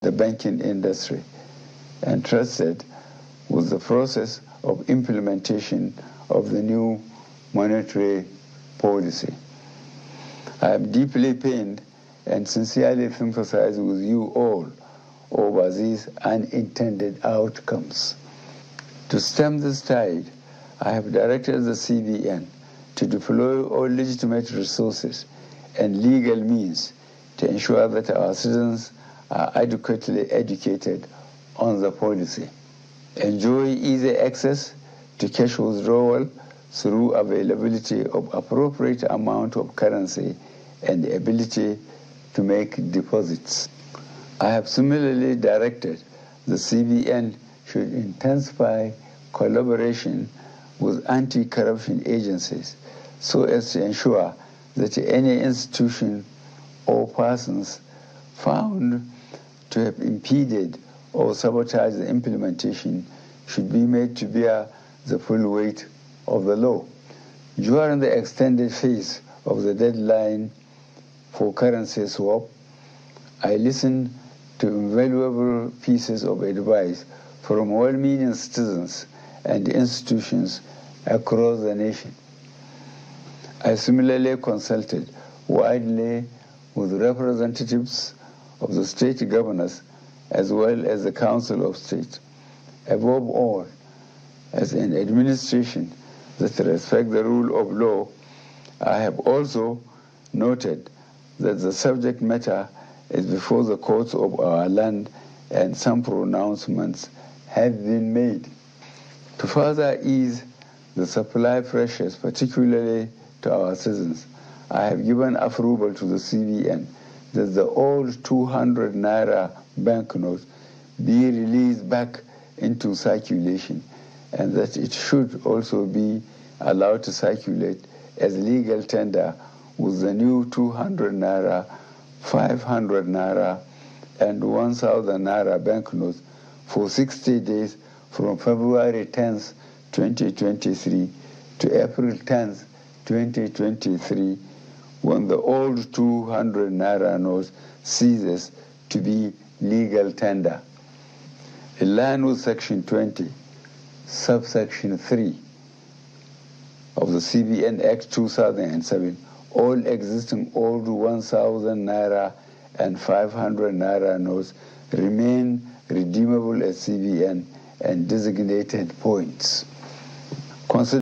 the banking industry entrusted with the process of implementation of the new monetary policy. I am deeply pained and sincerely sympathize with you all over these unintended outcomes. To stem this tide, I have directed the CBN to deploy all legitimate resources and legal means to ensure that our citizens are adequately educated on the policy. Enjoy easy access to cash withdrawal through availability of appropriate amount of currency and the ability to make deposits. I have similarly directed the CBN should intensify collaboration with anti-corruption agencies so as to ensure that any institution or persons found to have impeded or sabotaged the implementation should be made to bear the full weight of the law. During the extended phase of the deadline for currency swap, I listened to invaluable pieces of advice from well-meaning citizens and institutions across the nation. I similarly consulted widely with representatives of the state governors as well as the Council of State. Above all, as an administration that respects the rule of law, I have also noted that the subject matter is before the courts of our land and some pronouncements have been made. To further ease the supply pressures, particularly to our citizens, I have given approval to the CBN that the old 200 naira banknotes be released back into circulation. And that it should also be allowed to circulate as legal tender with the new 200 naira, 500 naira, and 1000 naira banknotes for 60 days from February 10th, 2023 to April 10th, 2023 when the old 200 naira note ceases to be legal tender. In line with Section 20, subsection 3 of the CBN Act 2007, all existing old 1,000 naira and 500 naira notes remain redeemable at CBN and designated points. Consider